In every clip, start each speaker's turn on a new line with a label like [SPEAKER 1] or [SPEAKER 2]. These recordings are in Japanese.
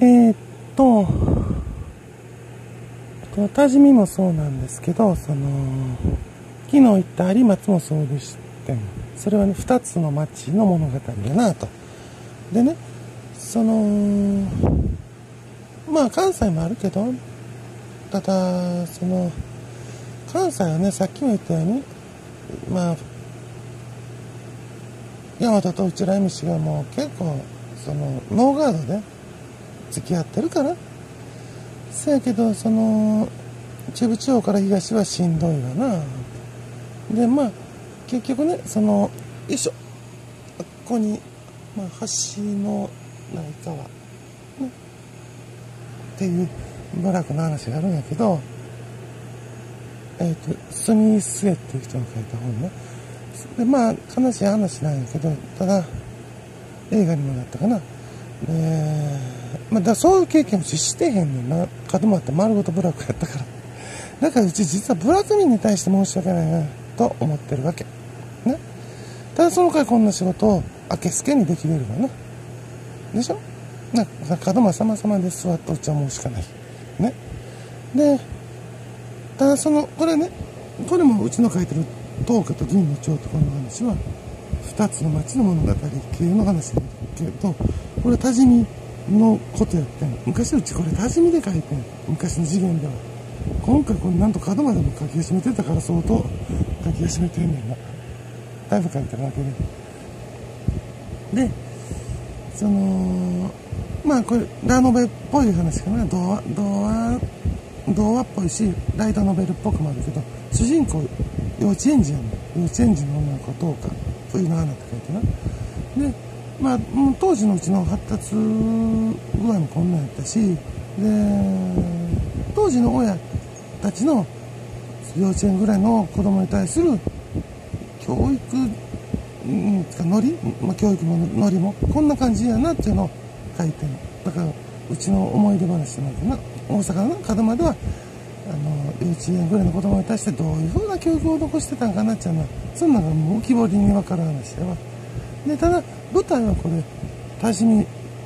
[SPEAKER 1] えー、っと、多治見もそうなんですけど、その、昨日行った有松もそうでしてそれはね、二つの町の物語だなと。でね、その、まあ関西もあるけど、ただ、その、関西はね、さっきも言ったように、まあ、大和と内来道がもう結構、その、ノーガードで付き合ってるから。せやけど、その、中部地方から東はしんどいわな。で、まあ、結局ね、その、よいしょ、ここに、まあ、橋のない川、ね、っていう部落の話があるんやけど、えっ、ー、と、スミ・スエっていう人が書いた本ね。で、まあ、悲しい話なんやけど、ただ、映画にもなったかな。で、まあ、だそういう経験もしてへんねんな。門真って丸ごとブラックやったから。だからうち実はブラック民に対して申し訳ないな、と思ってるわけ。ね。ただその回こんな仕事を明けすけにできれるわな。でしょ？な、門真様様で座ってお茶もうしかない。ね。で、ただその、これね、これもうちの書いてる東家と銀の蝶とこの話は、二つの町の物語系の話だけど、これ多治見のことやってん。昔うちこれ多治見で書いてん。昔の次元では。今回これなんと角までも書き始めてたから相当書き始めてんねんな。だいぶ書いてるわけで。で、その、まあこれラノベっぽい話かな。童話、童話、童話っぽいし、ライトノベルっぽくもあるけど、主人公幼稚園児やねん。幼稚園児の女の子どうか。冬の花って書いてな。で、まあ、当時のうちの発達具合もこんなんやったし、で、当時の親たちの幼稚園ぐらいの子供に対する教育、うん、ノリ、まあ、教育のノリもこんな感じやなっていうのを書いてだからうちの思い出話なんだな。大阪の門真ではあの幼稚園ぐらいの子供に対してどういうふうな教育を残してたんかなっていうのはそんなのもう浮き彫りに分かる話やわ。でただ舞台はこれ多治見や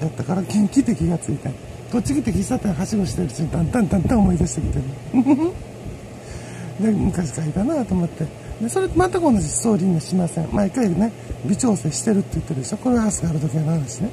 [SPEAKER 1] ったから近畿的がついたこっち来て喫茶店はしごしてるうちにだんだんだんだん思い出してきてる。で昔書いたなと思って。でそれ全く同じストーリーにはしません。毎回ね微調整してるって言ってるでしょ。これはアスガルド系の話ね。